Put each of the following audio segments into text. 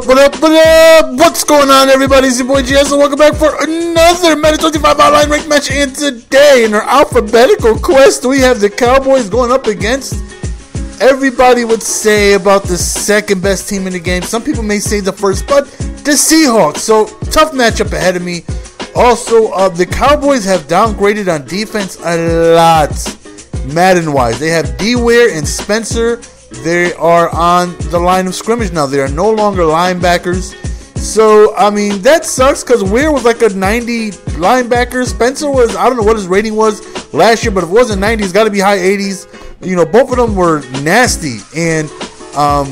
Up, what up, what up? What's going on, everybody? It's your boy GS, and welcome back for another Madden 25 Online Ranked match. And today, in our alphabetical quest, we have the Cowboys going up against everybody would say about the second best team in the game. Some people may say the first, but the Seahawks. So, tough matchup ahead of me. Also, uh, the Cowboys have downgraded on defense a lot, Madden wise. They have D Ware and Spencer they are on the line of scrimmage now. They are no longer linebackers. So, I mean, that sucks because Ware was like a 90 linebacker. Spencer was, I don't know what his rating was last year, but if it wasn't 90, it's got to be high 80s. You know, both of them were nasty. And um,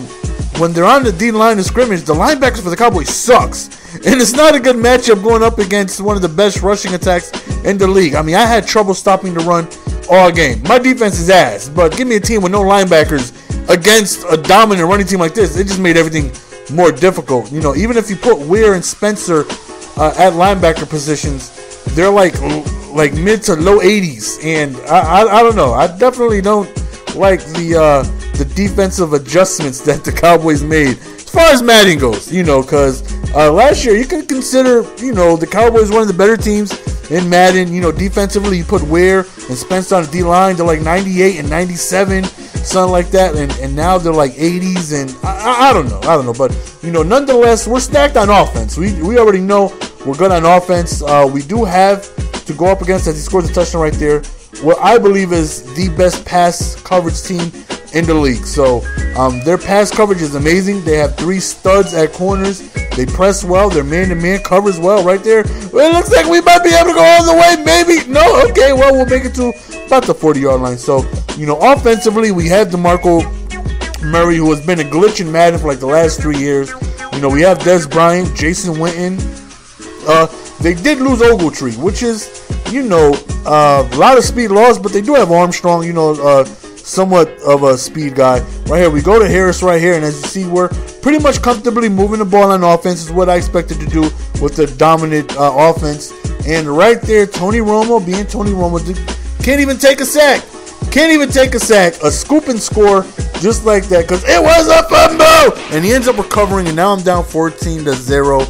when they're on the D line of scrimmage, the linebackers for the Cowboys sucks. And it's not a good matchup going up against one of the best rushing attacks in the league. I mean, I had trouble stopping the run all game. My defense is ass, but give me a team with no linebackers against a dominant running team like this, it just made everything more difficult. You know, even if you put Ware and Spencer uh, at linebacker positions, they're like like mid to low 80s, and I, I, I don't know. I definitely don't like the uh, the defensive adjustments that the Cowboys made as far as Madden goes. You know, because uh, last year you could consider you know the Cowboys one of the better teams in Madden. You know, defensively you put Ware and Spencer on the D line, they're like 98 and 97 something like that, and, and now they're like 80s, and I, I, don't know, I don't know, but you know, nonetheless, we're stacked on offense. We we already know we're good on offense. Uh, we do have to go up against as he scores a touchdown right there. What I believe is the best pass coverage team in the league. So um, their pass coverage is amazing. They have three studs at corners. They press well. Their man-to-man covers well right there. Well, it looks like we might be able to go all the way. Maybe no. Okay, well we'll make it to about the 40-yard line. So you know, offensively, we have DeMarco Murray, who has been a glitch in Madden for like the last three years. You know, we have Dez Bryant, Jason Witten. Uh, they did lose Ogletree, which is, you know, uh, a lot of speed loss, but they do have Armstrong, you know, uh, somewhat of a speed guy. Right here, we go to Harris right here, and as you see, we're pretty much comfortably moving the ball on offense, is what I expected to do with the dominant uh, offense. And right there, Tony Romo being Tony Romo, can't even take a sack. Can't even take a sack, a scoop and score just like that because it was a fumble. And he ends up recovering, and now I'm down 14 to 0.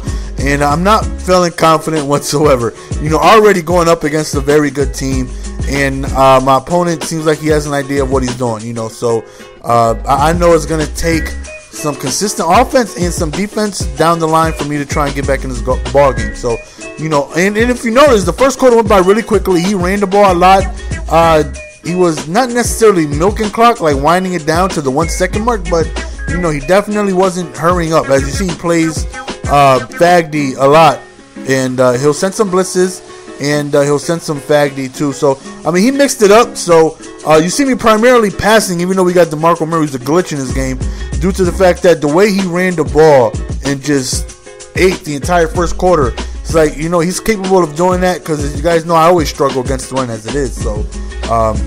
And I'm not feeling confident whatsoever. You know, already going up against a very good team. And uh, my opponent seems like he has an idea of what he's doing, you know. So uh, I know it's going to take some consistent offense and some defense down the line for me to try and get back in this ball game. So, you know, and, and if you notice, the first quarter went by really quickly. He ran the ball a lot. Uh, he was not necessarily milking clock, like winding it down to the one second mark, but you know he definitely wasn't hurrying up. As you see, he plays uh, Fagdy a lot, and uh, he'll send some blitzes, and uh, he'll send some Fagdy too. So I mean, he mixed it up. So uh, you see me primarily passing, even though we got DeMarco Murray's a glitch in his game, due to the fact that the way he ran the ball and just ate the entire first quarter. It's like you know he's capable of doing that because you guys know I always struggle against the run as it is. So um,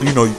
you know,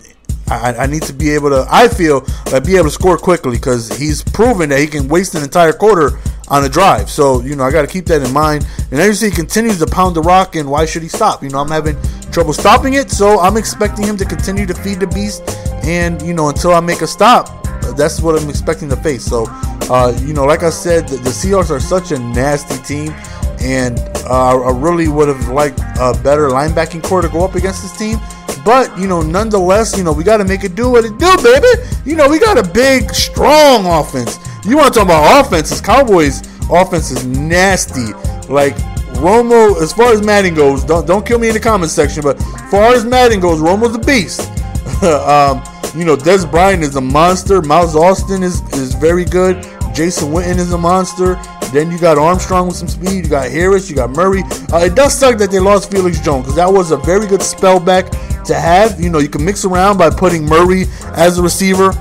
I, I, need to be able to. I feel like be able to score quickly because he's proven that he can waste an entire quarter on a drive. So you know, I got to keep that in mind. And see, he continues to pound the rock, and why should he stop? You know, I'm having trouble stopping it, so I'm expecting him to continue to feed the beast. And you know, until I make a stop, that's what I'm expecting to face. So, uh, you know, like I said, the, the Seahawks are such a nasty team and uh, I really would have liked a better linebacking corps to go up against this team. But you know, nonetheless, you know we got to make it do what it do, baby. You know we got a big, strong offense. You want to talk about offenses? Cowboys offense is nasty. Like Romo, as far as Madden goes, don't don't kill me in the comment section. But as far as Madden goes, Romo's a beast. um, you know, Dez Bryant is a monster. Miles Austin is is very good. Jason Witten is a monster. Then you got Armstrong with some speed. You got Harris. You got Murray. Uh, it does suck that they lost Felix Jones because that was a very good spell back to have. You know, you can mix around by putting Murray as a receiver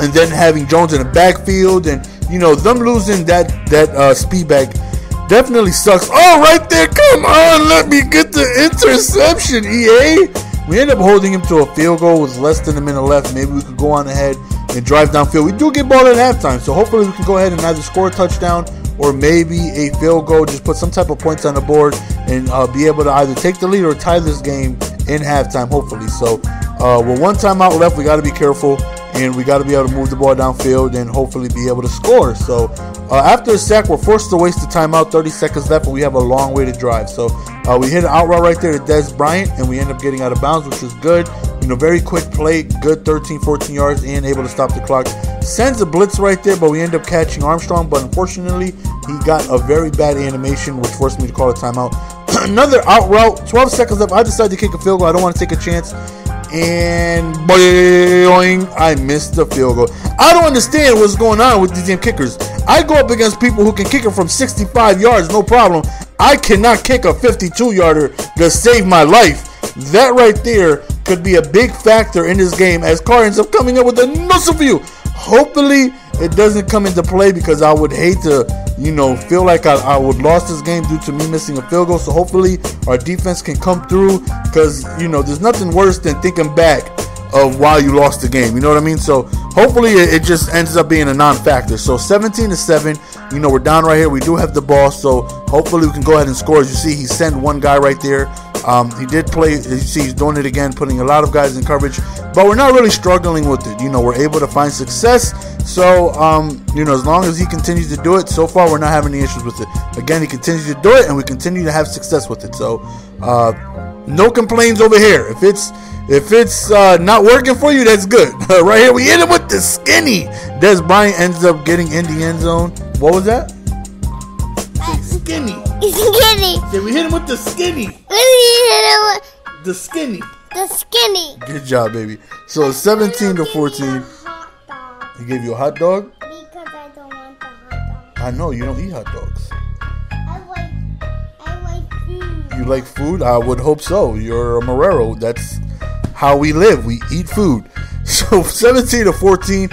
and then having Jones in the backfield. And, you know, them losing that, that uh, speed back definitely sucks. Oh, right there. Come on. Let me get the interception, EA. We end up holding him to a field goal with less than a minute left. Maybe we could go on ahead and drive downfield. We do get ball at halftime, so hopefully we can go ahead and either score a touchdown or maybe a field goal. Just put some type of points on the board and uh, be able to either take the lead or tie this game in halftime. Hopefully, so uh, with one timeout left, we got to be careful. And we got to be able to move the ball downfield and hopefully be able to score. So uh, after a sack, we're forced to waste the timeout. 30 seconds left, and we have a long way to drive. So uh, we hit an out route right there to Dez Bryant, and we end up getting out of bounds, which is good. You know, very quick play, good 13, 14 yards, and able to stop the clock. Sends a blitz right there, but we end up catching Armstrong. But unfortunately, he got a very bad animation, which forced me to call a timeout. Another out route, 12 seconds left. I decided to kick a field goal. I don't want to take a chance and boing, I missed the field goal. I don't understand what's going on with these damn kickers. I go up against people who can kick it from 65 yards, no problem. I cannot kick a 52 yarder to save my life. That right there could be a big factor in this game as Carr ends up coming up with a nuzzle view. Hopefully, it doesn't come into play because I would hate to, you know, feel like I, I would lost this game due to me missing a field goal. So hopefully our defense can come through because you know there's nothing worse than thinking back of why you lost the game. You know what I mean? So hopefully it, just ends up being a non-factor. So 17 to seven. You know we're down right here. We do have the ball, so hopefully we can go ahead and score. As you see, he sent one guy right there. Um, he did play. He's doing it again, putting a lot of guys in coverage, but we're not really struggling with it. You know, we're able to find success. So, um, you know, as long as he continues to do it, so far we're not having any issues with it. Again, he continues to do it, and we continue to have success with it. So, uh, no complaints over here. If it's if it's uh, not working for you, that's good. right here, we hit him with the skinny. Dez Bryant ends up getting in the end zone. What was that? Skinny. Skinny. Did we hit him with the skinny? The The skinny. The skinny. Good job, baby. So 17 to 14. He gave you a hot dog. Because I don't want the hot dog. I know you don't eat hot dogs. I like, I like food. You like food? I would hope so. You're a Marrero. That's how we live. We eat food. So 17 to 14.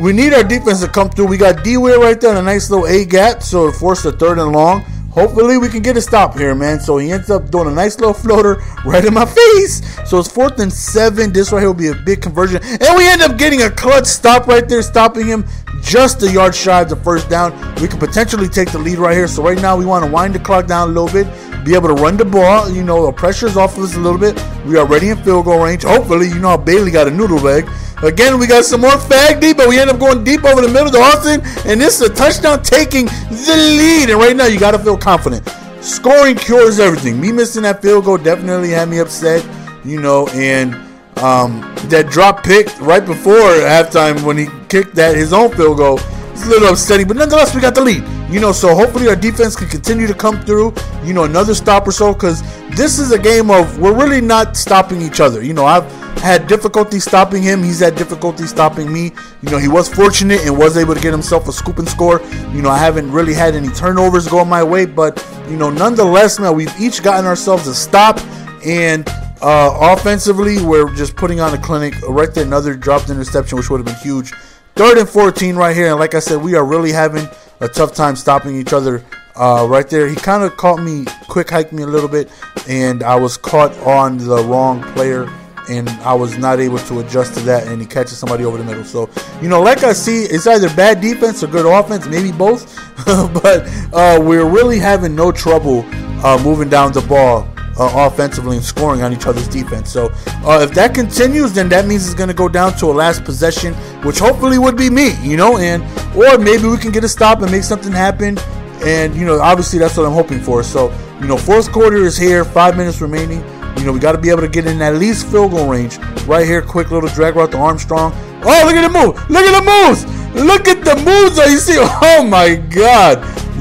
We need our defense to come through. We got D Ware right there in a nice little A gap, so it forced a third and long. Hopefully we can get a stop here, man. So he ends up doing a nice little floater right in my face. So it's fourth and seven. This right here will be a big conversion. And we end up getting a clutch stop right there, stopping him just a yard shy of the first down. We could potentially take the lead right here. So right now we want to wind the clock down a little bit, be able to run the ball. You know, the pressure's off of us a little bit. We are ready in field goal range. Hopefully, you know Bailey got a noodle leg. Again, we got some more fag deep, but we end up going deep over the middle to Austin, and this is a touchdown taking the lead. And right now, you got to feel confident. Scoring cures everything. Me missing that field goal definitely had me upset, you know, and um, that drop pick right before halftime when he kicked that his own field goal. It's a little upsetting, but nonetheless, we got the lead. You know, so hopefully our defense can continue to come through. You know, another stop or so, because this is a game of we're really not stopping each other. You know, I've had difficulty stopping him. He's had difficulty stopping me. You know, he was fortunate and was able to get himself a scoop and score. You know, I haven't really had any turnovers going my way, but you know, nonetheless, man, we've each gotten ourselves a stop and. Uh, offensively, we're just putting on a clinic right there. Another dropped interception, which would have been huge. Third and 14 right here. And like I said, we are really having a tough time stopping each other uh, right there. He kind of caught me, quick hiked me a little bit, and I was caught on the wrong player. And I was not able to adjust to that, and he catches somebody over the middle. So, you know, like I see, it's either bad defense or good offense, maybe both. but uh, we're really having no trouble uh, moving down the ball uh, offensively and scoring on each other's defense. So uh, if that continues, then that means it's going to go down to a last possession, which hopefully would be me, you know, and or maybe we can get a stop and make something happen. And you know, obviously that's what I'm hoping for. So you know, fourth quarter is here, five minutes remaining. You know, we got to be able to get in at least field goal range right here. Quick little drag route to Armstrong. Oh, look at the move! Look at the moves! Look at the moves that you see. Oh my God,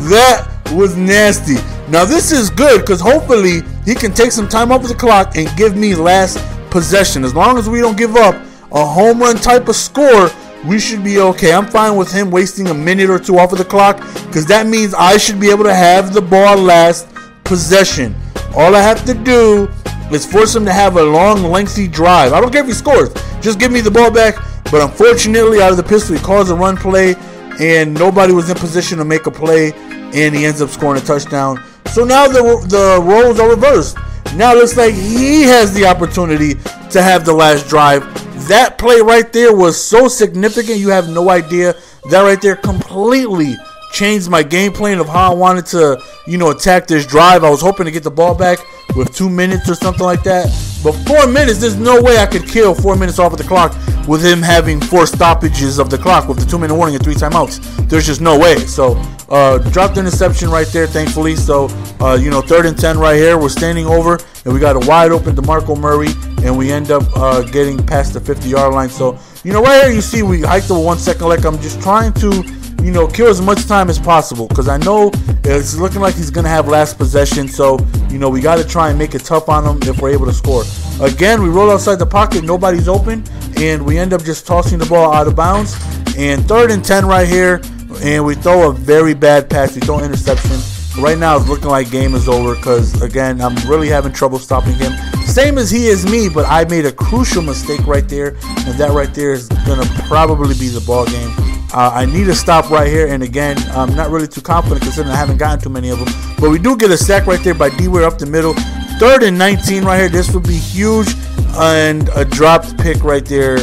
that was nasty. Now this is good because hopefully he can take some time off of the clock and give me last possession. As long as we don't give up a home run type of score, we should be okay. I'm fine with him wasting a minute or two off of the clock because that means I should be able to have the ball last possession. All I have to do is force him to have a long, lengthy drive. I don't care if he scores, just give me the ball back. But unfortunately, out of the pistol, he calls a run play, and nobody was in position to make a play, and he ends up scoring a touchdown. So now the the roles are reversed. Now it looks like he has the opportunity to have the last drive. That play right there was so significant, you have no idea. That right there completely changed my game plan of how I wanted to, you know, attack this drive. I was hoping to get the ball back with two minutes or something like that. But four minutes, there's no way I could kill four minutes off of the clock with him having four stoppages of the clock with the two minute warning and three timeouts. There's just no way. So, uh, dropped the interception right there, thankfully. So, uh, you know, third and 10 right here. We're standing over, and we got a wide open DeMarco Murray, and we end up uh, getting past the 50 yard line. So, you know, right here you see we hiked the one second like I'm just trying to you know, kill as much time as possible because I know it's looking like he's going to have last possession. So, you know, we got to try and make it tough on him if we're able to score. Again, we roll outside the pocket, nobody's open, and we end up just tossing the ball out of bounds. And third and 10 right here, and we throw a very bad pass. We throw interception. Right now, it's looking like game is over because, again, I'm really having trouble stopping him. Same as he is me, but I made a crucial mistake right there, and that right there is going to probably be the ball game. Uh, I need to stop right here, and again, I'm not really too confident considering I haven't gotten too many of them. But we do get a sack right there by D-Ware up the middle. Third and 19 right here. This would be huge, and a dropped pick right there.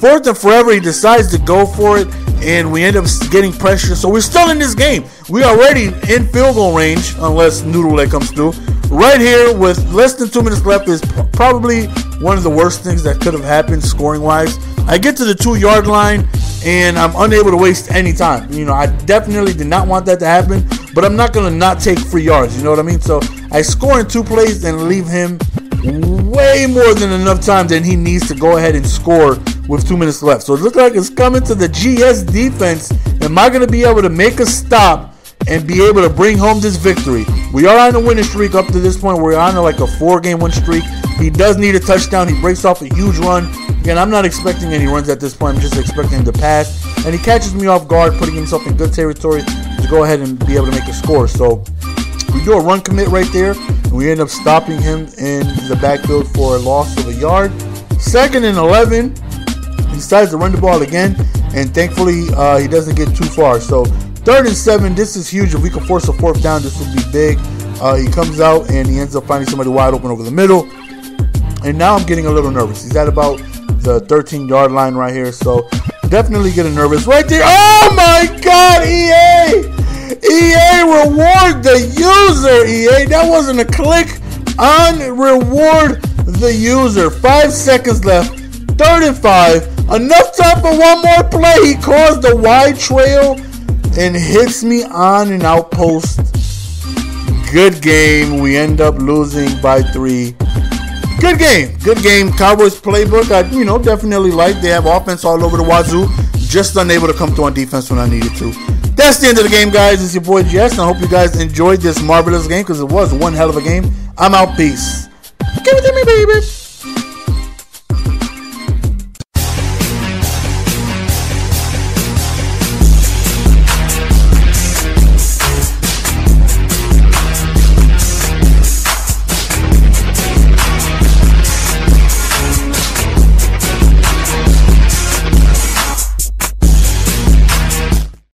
Fourth and forever, he decides to go for it, and we end up getting pressure. So we're still in this game. We are already in field goal range, unless Noodle comes through. Right here, with less than two minutes left, is probably one of the worst things that could have happened scoring wise. I get to the two yard line and I'm unable to waste any time. You know, I definitely did not want that to happen, but I'm not going to not take free yards. You know what I mean? So I score in two plays and leave him way more than enough time than he needs to go ahead and score with two minutes left. So it looks like it's coming to the GS defense. Am I going to be able to make a stop and be able to bring home this victory? We are on a winning streak up to this point. We're on like a four game win streak. He does need a touchdown. He breaks off a huge run. Again, I'm not expecting any runs at this point. I'm just expecting him to pass. And he catches me off guard, putting himself in good territory to go ahead and be able to make a score. So we do a run commit right there. And we end up stopping him in the backfield for a loss of a yard. Second and 11. He decides to run the ball again. And thankfully, uh, he doesn't get too far. So third and seven. This is huge. If we can force a fourth down, this would be big. Uh, he comes out and he ends up finding somebody wide open over the middle. And now I'm getting a little nervous. He's at about the 13 yard line right here. So definitely getting nervous right there. Oh my God, EA! EA reward the user. EA, that wasn't a click on reward the user. Five seconds left. Third and five. Enough time for one more play. He calls the wide trail and hits me on an outpost. Good game. We end up losing by three good game. Good game. Cowboys playbook, I you know definitely like. They have offense all over the wazoo. Just unable to come through on defense when I needed to. That's the end of the game, guys. It's your boy GS, and I hope you guys enjoyed this marvelous game because it was one hell of a game. I'm out. Peace. Give it to me, baby.